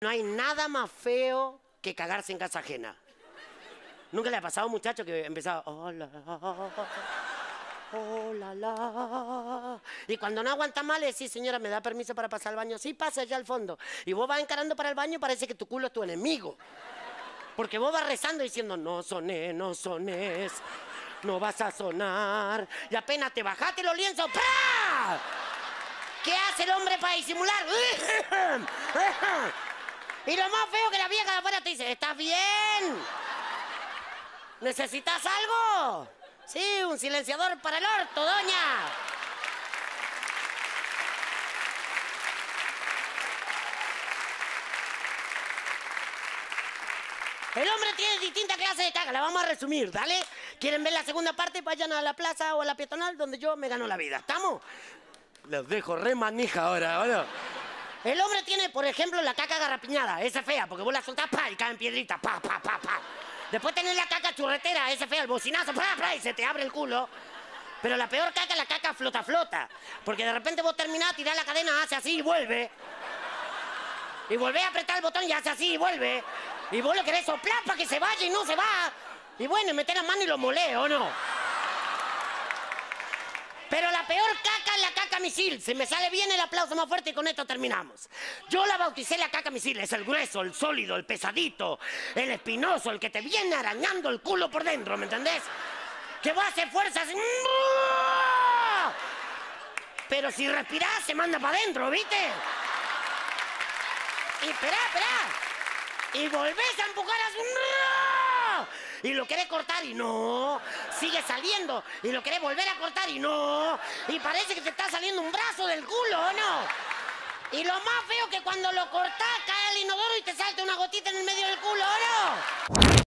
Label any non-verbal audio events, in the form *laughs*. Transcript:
No hay nada más feo que cagarse en casa ajena. ¿Nunca le ha pasado a un muchacho que empezaba, hola, hola, la? Y cuando no aguanta mal, le decís, señora, ¿me da permiso para pasar al baño? Sí, pasa allá al fondo. Y vos vas encarando para el baño y parece que tu culo es tu enemigo. Porque vos vas rezando diciendo, no soné, no sones, no vas a sonar. Y apenas te bajaste los lienzos, ¡pra! ¿Qué hace el hombre para disimular? *laughs* *laughs* Y lo más feo que la vieja de afuera te dice, ¿estás bien? ¿Necesitas algo? Sí, un silenciador para el orto, doña. El hombre tiene distintas clases de caga, la vamos a resumir, ¿dale? ¿Quieren ver la segunda parte? Vayan a la plaza o a la peatonal donde yo me gano la vida, ¿estamos? Los dejo re manija ahora, ¿o no? El hombre tiene, por ejemplo, la caca garrapiñada, esa es fea, porque vos la soltás, pa, y caen piedritas, pa, pa, pa, pa. Después tenés la caca churretera, esa es fea, el bocinazo, pa, pa, y se te abre el culo. Pero la peor caca es la caca flota flota, porque de repente vos terminás, tirás la cadena, hace así y vuelve. Y volvés a apretar el botón y hace así y vuelve. Y vos lo querés soplar para que se vaya y no se va. Y bueno, meter la mano y lo molé, ¿o no? Pero la peor caca caca misil. Si me sale bien el aplauso más fuerte y con esto terminamos. Yo la bauticé la caca misil. Es el grueso, el sólido, el pesadito, el espinoso, el que te viene arañando el culo por dentro, ¿me entendés? Que vos haces fuerzas. Pero si respirás, se manda para adentro, ¿viste? Y esperá, esperá. Y volvés a empujar a y lo querés cortar y no. Sigue saliendo y lo querés volver a cortar y no. Y parece que te está saliendo un brazo del culo, ¿o no? Y lo más feo que cuando lo cortás cae el inodoro y te salta una gotita en el medio del culo, ¿o no?